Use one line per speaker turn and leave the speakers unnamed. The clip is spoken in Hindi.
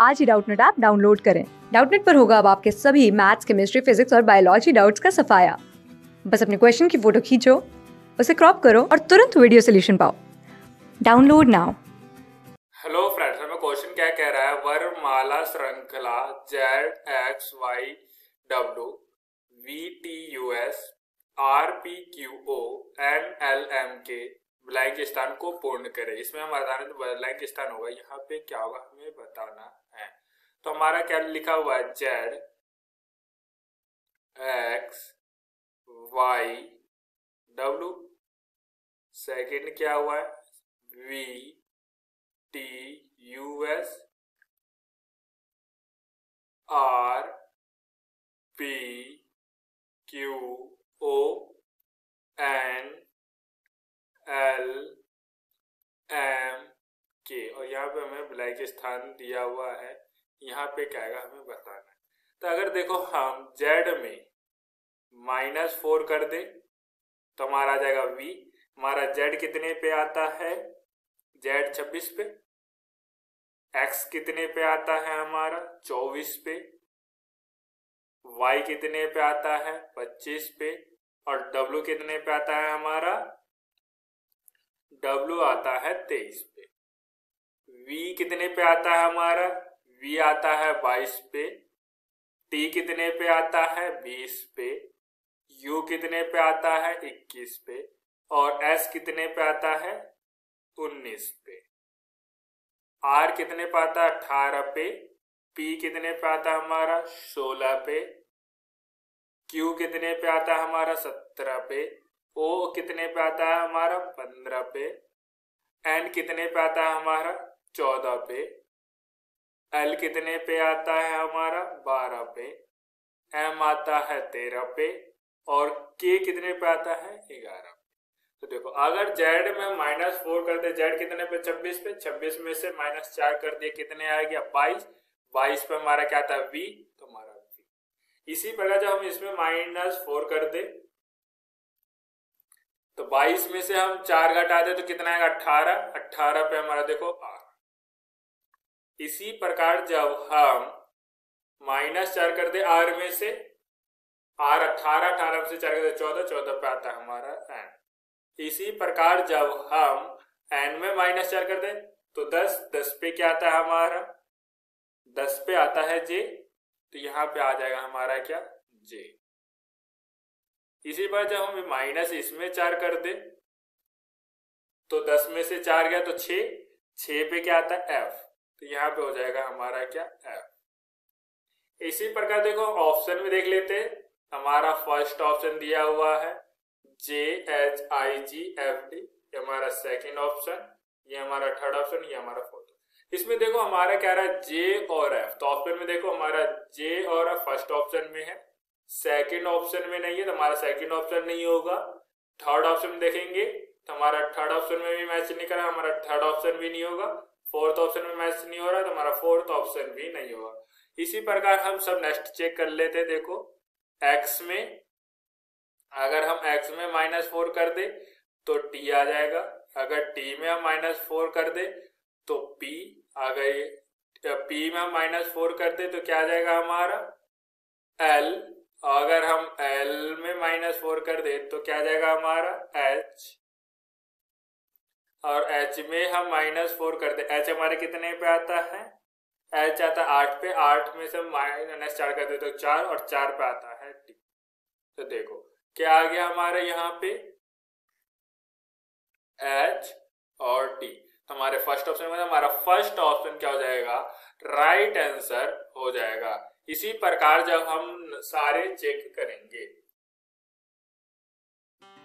आज ही डाउटनेट ऐप डाउनलोड करें। डाउटनेट पर होगा अब आपके सभी मैथ्स, केमिस्ट्री, फिजिक्स और बायोलॉजी डाउट्स का सफाया। बस अपने क्वेश्चन की फ़ोटो खींचो, उसे क्रॉप करो और तुरंत वीडियो सोल्यूशन पाओ। Download now.
हेलो फ्रेंड्स हमें क्वेश्चन क्या कह रहा है? वरमाला श्रृंखला Z X Y W V T U S R P Q O N L M K blank स्थान को पूर्ण करें। इसमें हम बताने तो ब्लैंक स्थान होगा। यहाँ पे क्या होगा? हमें बताना है। तो हमारा क्या लिखा हुआ है? Z X Y W second क्या हुआ है? V T U S R P Q O N L M K और यहाँ पे हमें ब्लैक स्थान दिया हुआ है। यहाँ पे क्या आएगा हमें बताना। तो अगर देखो, हम जेड में माइनस फोर कर दे तो हमारा आ जाएगा वी हमारा जेड कितने पे आता है? जेड छब्बीस पे। एक्स कितने पे आता है हमारा? चौबीस पे। वाई कितने पे आता है? पच्चीस पे। और डब्ल्यू कितने पे आता है हमारा? डब्ल्यू आता है तेईस पे। वी कितने पे आता है हमारा? वी आता है बाईस पे। टी कितने पे आता है? बीस पे। यू कितने पे आता है? इक्कीस पे। और एस कितने पे आता है? उन्नीस पे। आर कितने पे आता है? अठारह पे। पी कितने पे आता है हमारा? सोलह पे। क्यू कितने पे आता है हमारा? सत्रह पे। ओ कितने पे आता है हमारा? पंद्रह पे। एन कितने पे आता है हमारा? चौदह पे। एल कितने पे आता है हमारा? बारह पे। एम आता है तेरह पे। और के कितने पे आता है? ग्यारह पे। तो देखो, अगर जेड में माइनस फोर कर दे, जेड कितने पे? छब्बीस पे। छब्बीस में से माइनस चार कर दिए, कितने आ गया? बाईस। बाईस पे हमारा क्या था? वी तो हमारा वी इसी प्रकार जब हम इसमें माइनस फोर कर दे तो 22 में से हम चार घटा दे तो कितना आएगा? 18 18 पे हमारा देखो आर इसी प्रकार जब हम माइनस चार कर दे आर में से, आर अठारह अठारह से चार कर दे चौदह चौदह पे आता है हमारा एन इसी प्रकार जब हम एन में माइनस चार कर दे तो दस दस पे क्या आता है हमारा? दस पे आता है जे तो यहाँ पे आ जाएगा हमारा क्या? जे। इसी बार जब हम माइनस इसमें चार कर दे तो दस में से चार गया तो छ छ पे क्या आता है? एफ़। तो यहाँ पे हो जाएगा हमारा क्या एफ़ इसी प्रकार देखो ऑप्शन में देख लेते हैं। हमारा फ़र्स्ट ऑप्शन दिया हुआ है। J H I G F D ये हमारा सेकेंड ऑप्शन ये हमारा थर्ड ऑप्शन ये हमारा फोर्थ इसमें देखो हमारा क्या रहा है? जे और एफ़ तो ऑप्शन में देखो हमारा जे और एफ़ फ़र्स्ट ऑप्शन में है। सेकंड ऑप्शन में नहीं है तो हमारा सेकंड ऑप्शन नहीं होगा। थर्ड ऑप्शन में देखेंगे तो हमारा थर्ड ऑप्शन में भी मैच नहीं करा, हमारा थर्ड ऑप्शन भी नहीं होगा। फोर्थ ऑप्शन में मैच नहीं हो रहा तो हमारा फोर्थ ऑप्शन भी नहीं होगा। इसी प्रकार हम सब नेक्स्ट चेक कर लेते, देखो। एक्स में, अगर हम एक्स में माइनस फोर कर दे तो टी आ जाएगा। अगर टी में हम माइनस फोर कर दे तो पी अगर पी में हम माइनस फोर कर दे तो क्या आ जाएगा हमारा? एल अगर हम एल में माइनस फोर कर दे तो क्या आ जाएगा हमारा? H और H में हम माइनस फोर कर दे, H हमारे कितने पे आता है? H आता है आठ पे, आठ में से माइनस चार कर दे तो चार और चार पे आता है T तो देखो, क्या आ गया हमारे यहाँ पे? H और तो हमारे फ़र्स्ट ऑप्शन में, हमारा फ़र्स्ट ऑप्शन क्या हो जाएगा? राइट right आंसर हो जाएगा। इसी प्रकार जब हम सारे चेक करेंगे